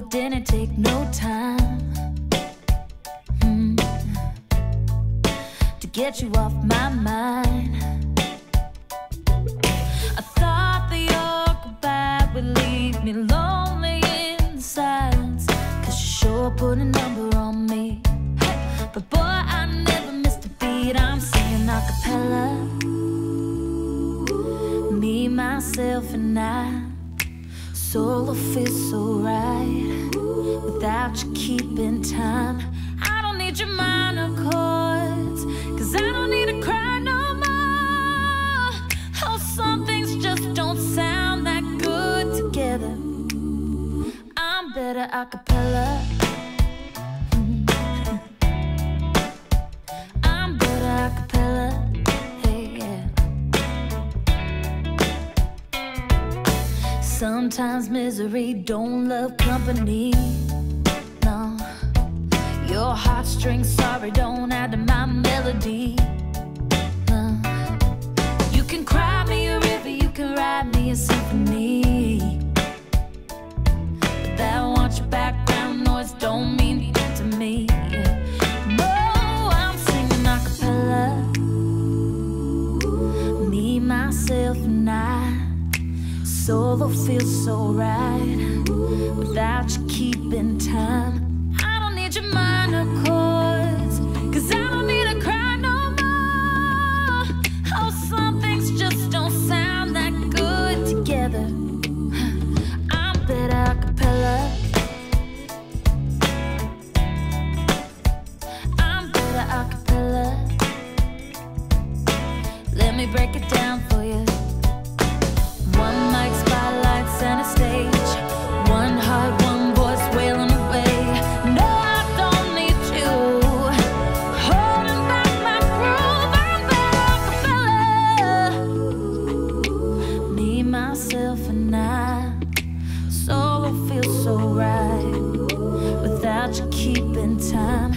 take no time mm, to get you off my mind. I thought that your goodbye would leave me lonely in silence. Cause you sure put a number on me. But boy, I never missed a beat. I'm singing a cappella. Me, myself, and I. Solo feels so right without you keeping time. I don't need your minor chords, cause I don't need to cry no more. Oh, some things just don't sound that good together. I'm better a cappella. Sometimes misery don't love company. No, your heartstrings, sorry, don't add to my melody. No, you can cry me a river, you can write me a symphony. But that background noise don't mean to me. No, I'm singing a cappella. Me, myself, and I. Solo feels so right without you keeping time. Keeping time.